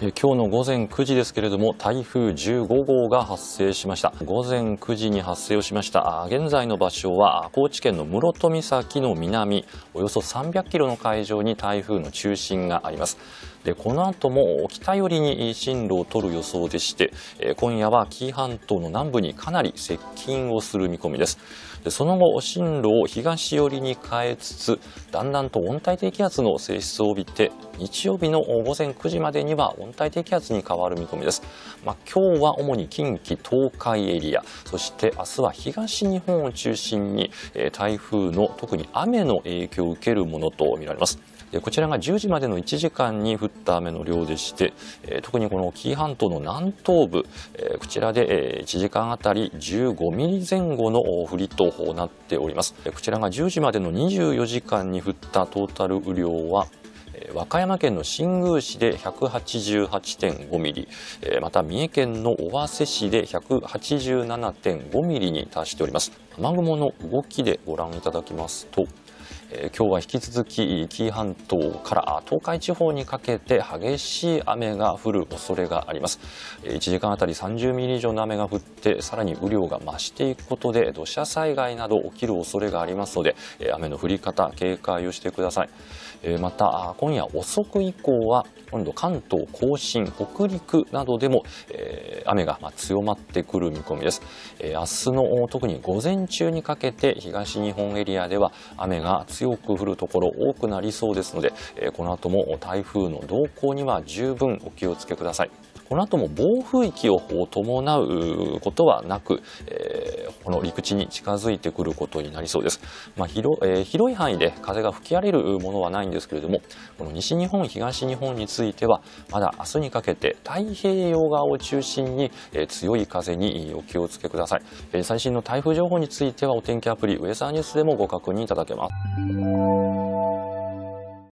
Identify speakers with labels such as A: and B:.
A: 今日の午前9時ですけれども台風15号が発生しました。午前9時に発生をしました。現在の場所は高知県の室戸岬の南およそ300キロの海上に台風の中心があります。でこの後も北寄りに進路を取る予想でして今夜は紀伊半島の南部にかなり接近をする見込みです。でその後進路を東寄りに変えつつだんだんと温帯低気圧の性質を帯びて日曜日の午前9時までには温帯低気圧に変わる見込みです、まあ、今日は主に近畿東海エリア。そして明日は東日本を中心に台風の特に雨の影響を受けるものとみられます。こちらが10時までの1時間に降った雨の量でして、特にこの紀伊半島の南東部、こちらで1時間あたり15ミリ前後の降りとなっております。こちらが10時までの24時間に降ったトータル雨量は和歌山県の新宮市で188.5ミリ、また三重県の尾鷲市で187.5ミリに達しております。雨雲の動きでご覧いただきますと、今日は引き続き紀伊半島から東海地方にかけて激しい雨が降る恐れがあります。1時間あたり30ミリ以上の雨が降ってさらに雨量が増していくことで土砂災害など起きる恐れがありますので雨の降り方警戒をしてください。また今夜遅く以降は今度関東甲信北陸などでも雨が強まってくる見込みです。明日の特に午前中にかけて東日本エリアでは雨が強強く降るところ多くなりそうですので、この後も台風の動向には十分お気をつけください。この後も暴風域を伴うことはなく、えー、この陸地に近づいてくることになりそうです。まあ広えー、広い範囲で風が吹き荒れるものはないんですけれども、この西日本、東日本については、まだ明日にかけて太平洋側を中心に、えー、強い風にお気をつけください、えー。最新の台風情報についてはお天気アプリウェザーニュースでもご確認いただけます。